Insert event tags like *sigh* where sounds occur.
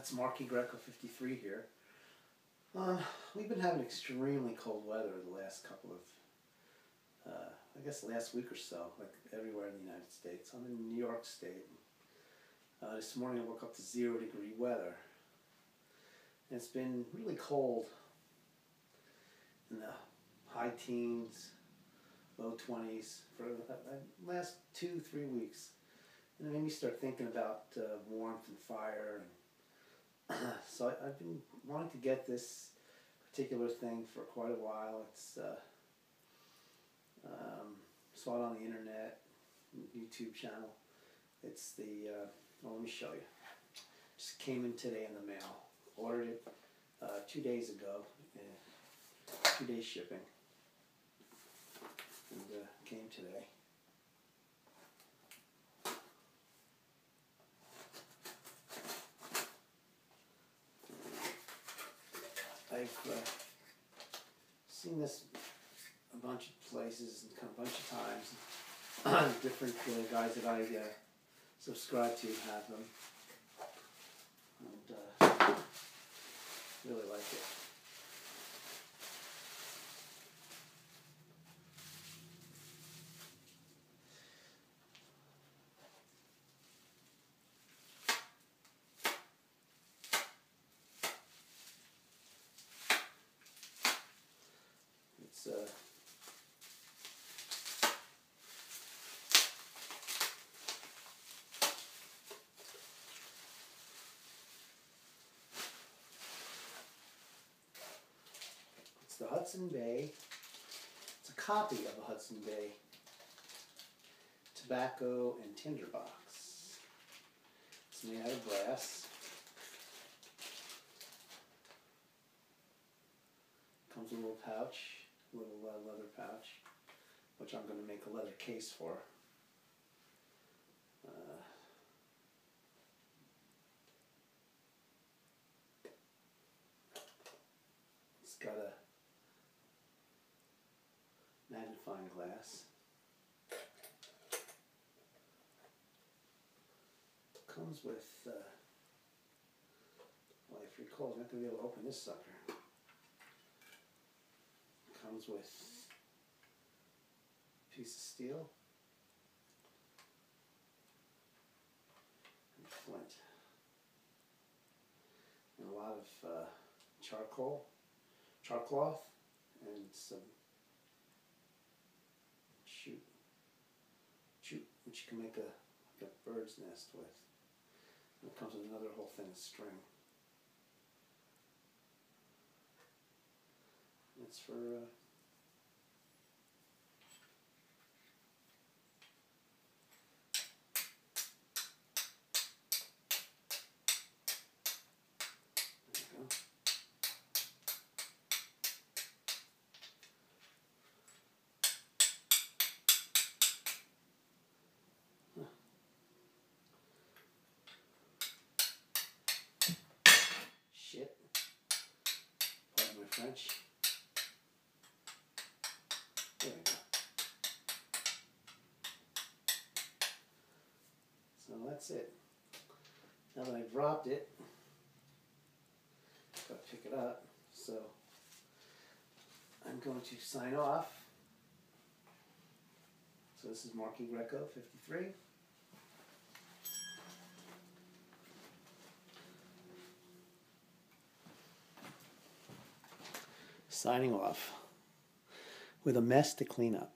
it's Marky Grecco 53 here. Um, we've been having extremely cold weather the last couple of, uh, I guess last week or so, like everywhere in the United States. I'm in New York State. Uh, this morning I woke up to zero degree weather. And it's been really cold in the high teens, low 20s for the last two, three weeks. And it made me start thinking about uh, warmth and fire. And *clears throat* so I, have been wanting to get this particular thing for quite a while. It's uh, um, saw it on the internet, YouTube channel. It's the, uh, well, let me show you. Just came in today in the mail. Ordered it uh, two days ago. two days shipping. And uh, came today. I've uh, seen this a bunch of places and a bunch of times. *clears throat* Different uh, guys that I uh, subscribe to have them. And uh, really like it. It's uh, it's the Hudson Bay. It's a copy of a Hudson Bay tobacco and tinderbox. It's made out of brass. Comes a little pouch a little uh, leather pouch, which I'm going to make a leather case for. Uh, it's got a magnifying glass. Comes with, uh, well, if you recall, I'm not going to be able to open this sucker. Comes with a piece of steel. And flint. And a lot of uh, charcoal, charcloth, and some which you can make a, like a bird's nest with. And it comes with another whole thing of string. It's for uh, There we go. So that's it. Now that I dropped it, got to pick it up. So I'm going to sign off. So this is Marky Grecco 53. Signing off with a mess to clean up.